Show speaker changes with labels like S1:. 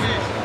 S1: Yeah.